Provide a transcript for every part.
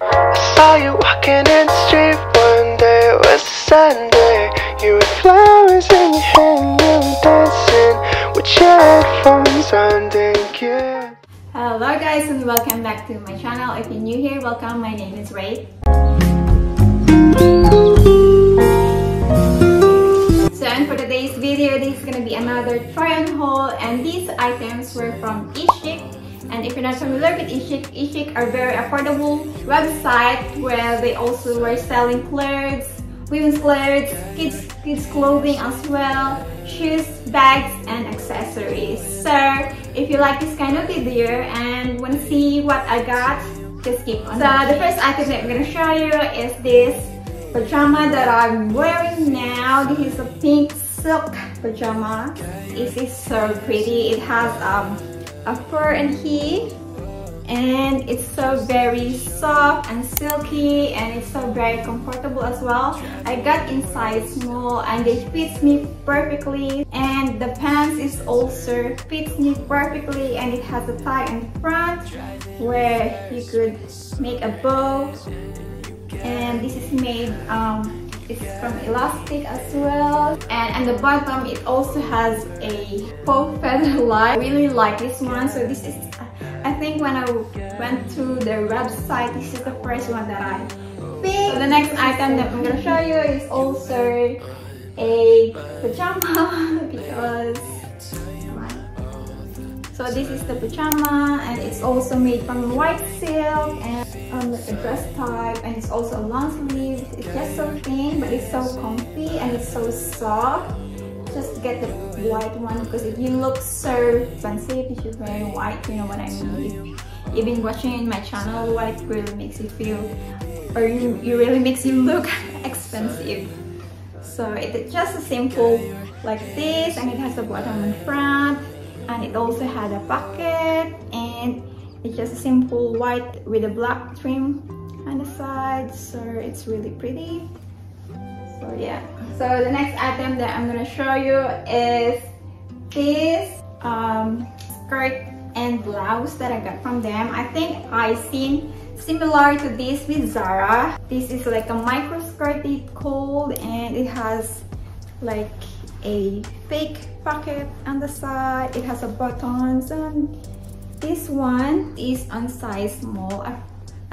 I saw you walking in the street one day. It was Sunday. You had flowers in your hand. You were dancing with your headphones on. Didn't? Hello guys and welcome back to my channel. If you're new here, welcome. My name is Rei. So and for today's video, this is gonna be another try on haul and these items were from. And if you're not familiar with Eechic, Eechic are very affordable website where they also were selling clothes, women's clothes, kids kids clothing as well, shoes, bags, and accessories. So if you like this kind of video and want to see what I got, just keep on. So the first item that I'm gonna show you is this pajama that I'm wearing now. This is a pink silk pajama. It is so pretty. It has um, fur and here and it's so very soft and silky and it's so very comfortable as well. I got in size small and it fits me perfectly. And the pants is also fits me perfectly and it has a tie in front where you could make a bow. And this is made um, it's from elastic as well. And at the bottom it also has a faux feather line. I really like this one. So this is I think when I went to the website this is the first one that I picked. So the next item that I'm gonna show you is also a pajama because so this is the pajama and it's also made from white silk and um, a dress type and it's also a long sleeve. It's just so thin but it's so comfy and it's so soft. Just get the white one because if you look so expensive if you're wearing white, you know what I mean. If you've been watching my channel, white really makes you feel or you, you really makes you look expensive. So it's just a simple like this and it has a bottom in front and it also had a pocket and it's just a simple white with a black trim on the side so it's really pretty. So yeah. So the next item that i'm gonna show you is this um, skirt and blouse that i got from them. I think i seen similar to this with zara. This is like a micro skirt it's called and it has like a fake pocket on the side. It has a buttons and this one is on size small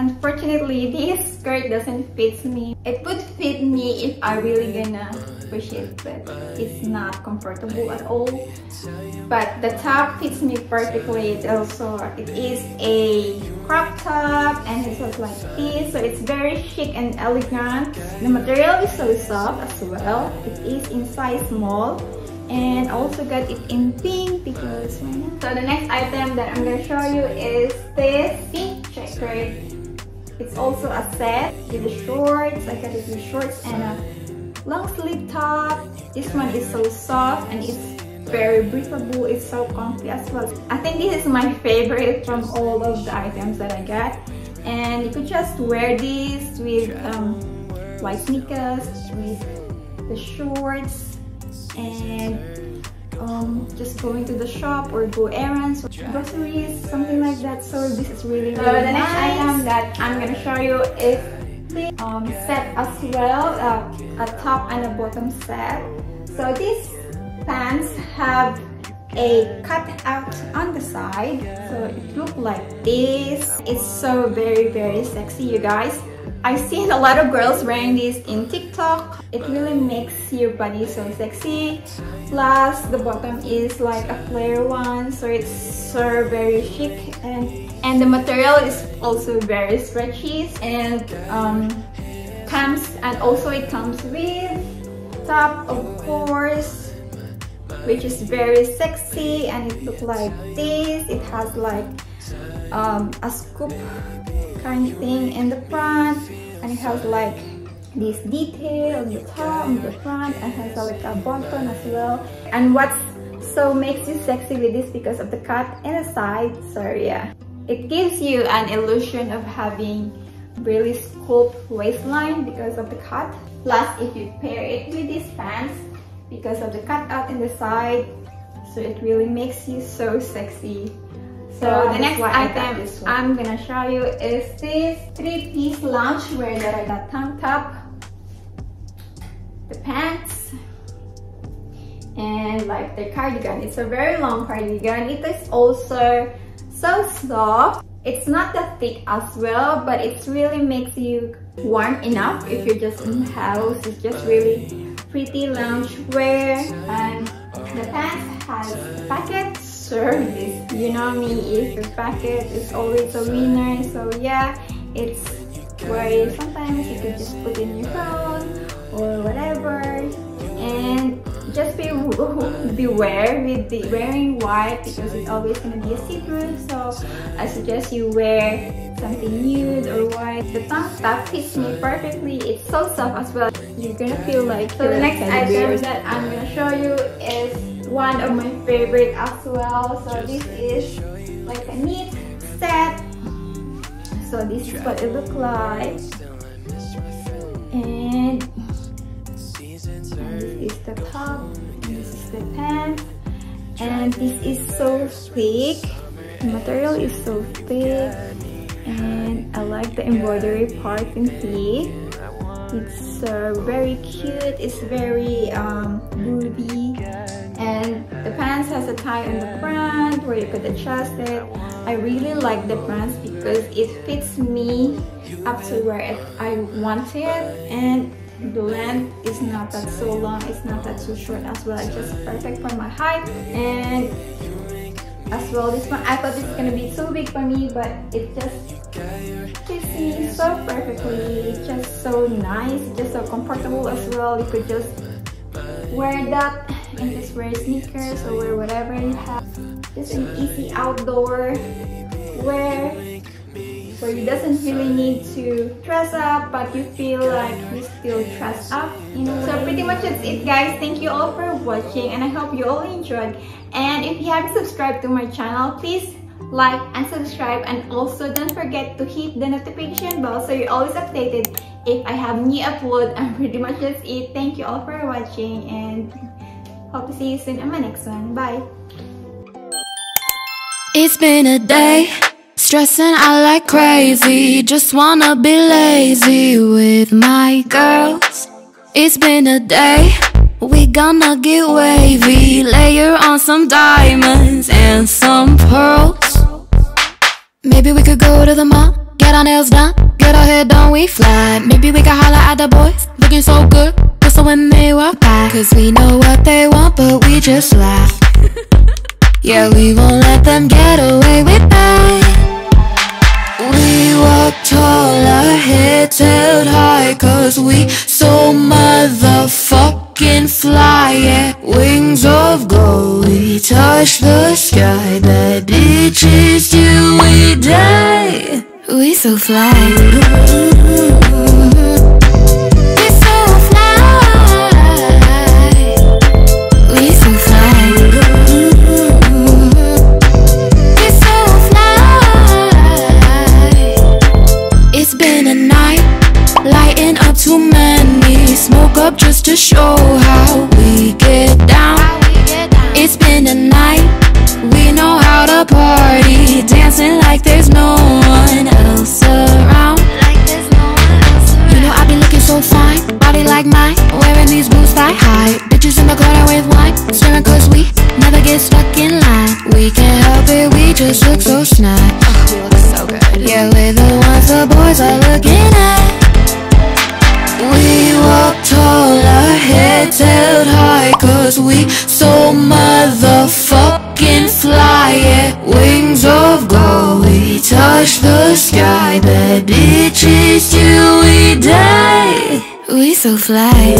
unfortunately this skirt doesn't fit me. It would fit me if i really gonna push it but it's not comfortable at all. But the top fits me perfectly. It also it is a crop top and it looks like this so it's very chic and elegant. The material is so soft as well. It is in size small and I also got it in pink because so the next item that i'm gonna show you is this pink checkered. It's also a set with the shorts. I got it with shorts and a long sleeve top. This one is so soft and it's very breathable. It's so comfy as well. I think this is my favorite from all of the items that i got. And you could just wear this with um, white sneakers with the shorts and um, just going to the shop or go errands or groceries, something like that. So this is really, really so the next item that I'm gonna show you is the um, set as well, uh, a top and a bottom set. So these pants have a cut out on the side so it look like this it's so very very sexy you guys I've seen a lot of girls wearing these in TikTok. It really makes your body so sexy. Plus, the bottom is like a flare one, so it's so very chic and and the material is also very stretchy and um, comes and also it comes with top of course which is very sexy and it looks like this it has like um, a scoop kind of thing in the front and it has like this detail on the top on the front and has like a button as well. And what's so makes you sexy with this because of the cut in the side so yeah. It gives you an illusion of having really sculpt waistline because of the cut. Plus if you pair it with these pants because of the cut out in the side so it really makes you so sexy So the next item I'm gonna show you is this three-piece loungewear that I got tank top, the pants, and like the cardigan. It's a very long cardigan. It is also so soft. It's not that thick as well, but it really makes you warm enough if you're just in the house. It's just really pretty loungewear and the pants has pockets service. You know me, if the packet is always a winner. So yeah, it's where sometimes you could just put in your phone or whatever. And just be beware with the wearing white because it's always gonna be a see-through. So I suggest you wear something nude or white. The tank top fits me perfectly. It's so soft as well. You're gonna feel like so the next item that I'm gonna show you is one of my favorite as well. So this is like a neat set. So this is what it looks like. And, this is the top, and this is the pants. And this is so thick. The material is so thick. And I like the embroidery part in here. It's uh, very cute. It's very um, booty and the pants has a tie on the front where you could adjust it. I really like the pants because it fits me up to where I want it and the length is not that so long it's not that too short as well. It's just perfect for my height and as well this one I thought is gonna be too big for me but it just fits me so perfectly. It's just so nice just so comfortable as well. You could just wear that and just wear sneakers or wear whatever you have. Just an easy outdoor wear. Where you doesn't really need to dress up but you feel like you still dress up you know? So pretty much that's it guys. Thank you all for watching and i hope you all enjoyed. And if you haven't subscribed to my channel please like and subscribe. And also don't forget to hit the notification bell so you're always updated if i have new upload. And pretty much that's it. Thank you all for watching and Hope to see you soon in my next one. Bye. It's been a day, stressing out like crazy. Just wanna be lazy with my girls. It's been a day, we gonna get wavy. Layer on some diamonds and some pearls. Maybe we could go to the mall, get our nails done, get our hair done, we fly. Maybe we could holler at the boys, looking so good so when they walk by. Cause we know what they want but we just laugh. Yeah, we won't let them get away with that. We walk tall, our heads held high Cause we so motherfucking fly Yeah, wings of gold, we touch the sky Bad bitches till we die We so fly so fine, body like mine, wearing these boots thigh high. Bitches in the corner with wine, staring cause we never get stuck in line. We can't help it, we just look so snug. Oh, we look so good. Yeah, we're the ones the boys are looking at. We walk tall, our heads held high Cause we so motherfucking fly Yeah, wings of gold, we touch the sky Bad bitches till we die so fly